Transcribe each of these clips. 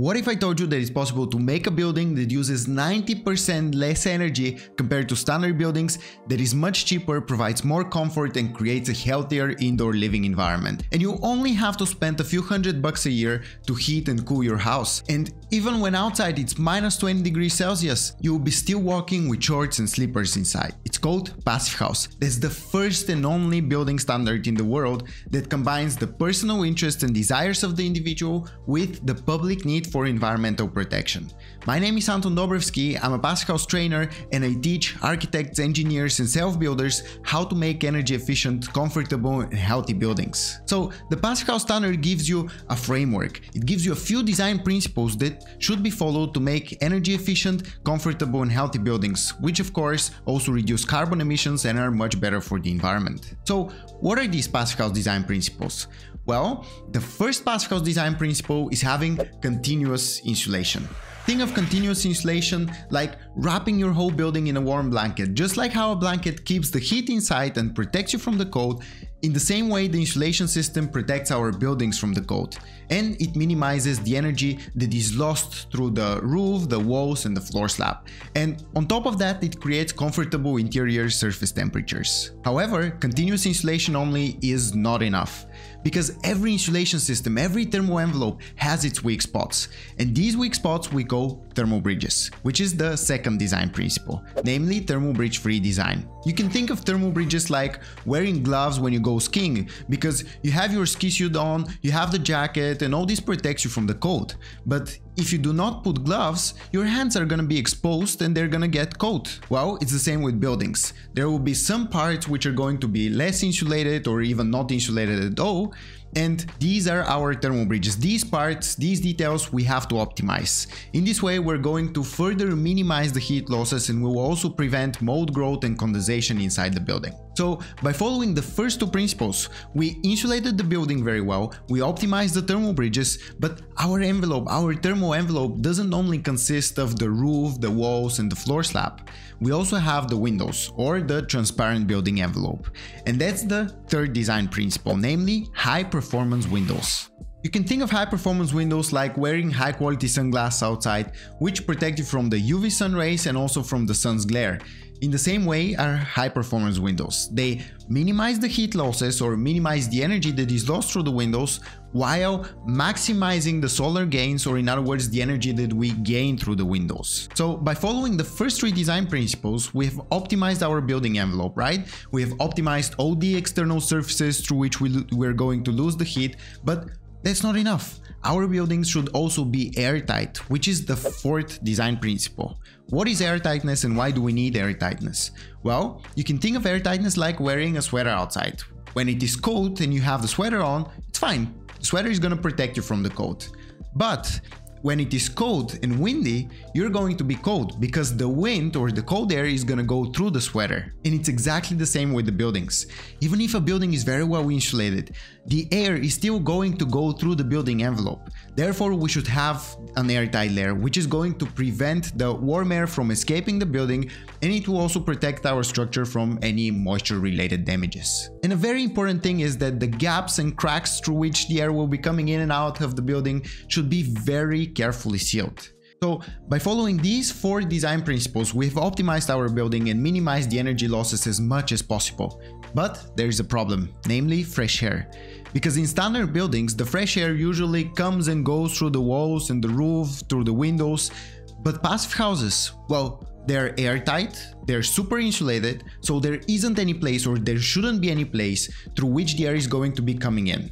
What if I told you that it's possible to make a building that uses 90% less energy compared to standard buildings, that is much cheaper, provides more comfort and creates a healthier indoor living environment. And you only have to spend a few hundred bucks a year to heat and cool your house. And even when outside it's minus 20 degrees Celsius, you will be still walking with shorts and slippers inside. It's called Passive House. That's the first and only building standard in the world that combines the personal interests and desires of the individual with the public need for environmental protection. My name is Anton Dobrevski, I'm a House trainer and I teach architects, engineers and self-builders how to make energy efficient, comfortable and healthy buildings. So the Passive House standard gives you a framework. It gives you a few design principles that should be followed to make energy efficient, comfortable and healthy buildings, which of course also reduce carbon emissions and are much better for the environment. So what are these House design principles? Well, the first House design principle is having continuous insulation. Think of continuous insulation like wrapping your whole building in a warm blanket. Just like how a blanket keeps the heat inside and protects you from the cold, in the same way the insulation system protects our buildings from the cold. And it minimizes the energy that is lost through the roof, the walls and the floor slab. And on top of that, it creates comfortable interior surface temperatures. However, continuous insulation only is not enough because every insulation system, every thermal envelope has its weak spots. And these weak spots we call thermal bridges, which is the second design principle, namely thermal bridge free design. You can think of thermal bridges like wearing gloves when you go skiing, because you have your ski suit on, you have the jacket and all this protects you from the cold. But if you do not put gloves, your hands are gonna be exposed and they're gonna get cold. Well, it's the same with buildings. There will be some parts which are going to be less insulated or even not insulated at all, and these are our thermal bridges. These parts, these details we have to optimize. In this way we're going to further minimize the heat losses and we will also prevent mold growth and condensation inside the building. So by following the first two principles, we insulated the building very well, we optimized the thermal bridges, but our envelope, our thermal envelope doesn't only consist of the roof, the walls and the floor slab. We also have the windows or the transparent building envelope. And that's the third design principle, namely high performance windows. You can think of high performance windows like wearing high quality sunglasses outside, which protect you from the UV sun rays and also from the sun's glare. In the same way are high performance windows. They minimize the heat losses or minimize the energy that is lost through the windows while maximizing the solar gains or in other words the energy that we gain through the windows. So by following the first three design principles we've optimized our building envelope, right? We have optimized all the external surfaces through which we, we're going to lose the heat, but that's not enough. Our buildings should also be airtight, which is the fourth design principle. What is airtightness and why do we need airtightness? Well, you can think of airtightness like wearing a sweater outside. When it is cold and you have the sweater on, it's fine. The sweater is gonna protect you from the cold. But when it is cold and windy, you're going to be cold because the wind or the cold air is gonna go through the sweater. And it's exactly the same with the buildings. Even if a building is very well insulated, the air is still going to go through the building envelope. Therefore, we should have an airtight layer, which is going to prevent the warm air from escaping the building and it will also protect our structure from any moisture related damages. And a very important thing is that the gaps and cracks through which the air will be coming in and out of the building should be very carefully sealed. So by following these four design principles, we've optimized our building and minimized the energy losses as much as possible. But there is a problem, namely fresh air. Because in standard buildings, the fresh air usually comes and goes through the walls and the roof, through the windows, but passive houses, well, they're airtight, they're super insulated, so there isn't any place or there shouldn't be any place through which the air is going to be coming in.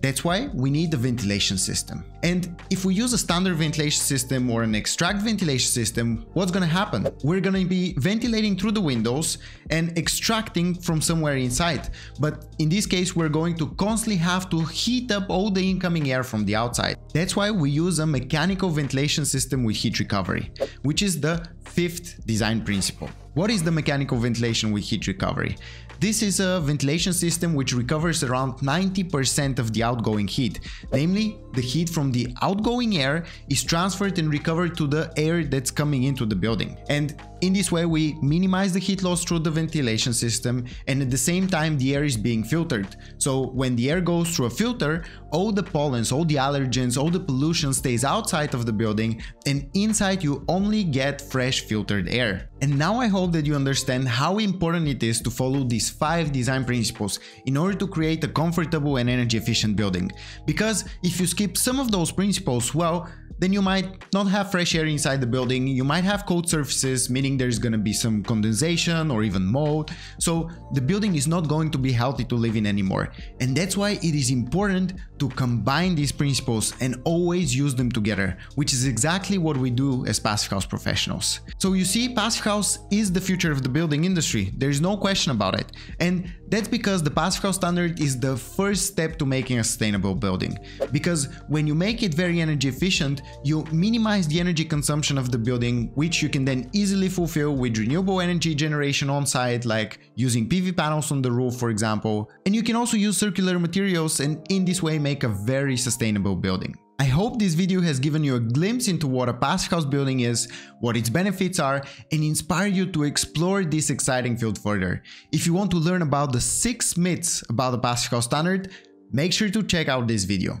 That's why we need a ventilation system. And if we use a standard ventilation system or an extract ventilation system, what's gonna happen? We're gonna be ventilating through the windows and extracting from somewhere inside. But in this case, we're going to constantly have to heat up all the incoming air from the outside. That's why we use a mechanical ventilation system with heat recovery, which is the fifth design principle. What is the mechanical ventilation with heat recovery? This is a ventilation system which recovers around 90% of the outgoing heat, namely the heat from from the outgoing air is transferred and recovered to the air that's coming into the building. And in this way, we minimize the heat loss through the ventilation system and at the same time the air is being filtered. So when the air goes through a filter, all the pollens, all the allergens, all the pollution stays outside of the building and inside you only get fresh filtered air. And now I hope that you understand how important it is to follow these 5 design principles in order to create a comfortable and energy efficient building. Because if you skip some of those principles, well, then you might not have fresh air inside the building, you might have cold surfaces, meaning there's gonna be some condensation or even mold, so the building is not going to be healthy to live in anymore. And that's why it is important to combine these principles and always use them together, which is exactly what we do as Passive House professionals. So you see, Passive House is the future of the building industry, there's no question about it. And that's because the Passive House standard is the first step to making a sustainable building. Because when you make it very energy efficient, you minimize the energy consumption of the building, which you can then easily fulfill with renewable energy generation on site, like using PV panels on the roof, for example. And you can also use circular materials and in this way make a very sustainable building. I hope this video has given you a glimpse into what a passive house building is, what its benefits are, and inspire you to explore this exciting field further. If you want to learn about the 6 myths about the passive house standard, make sure to check out this video.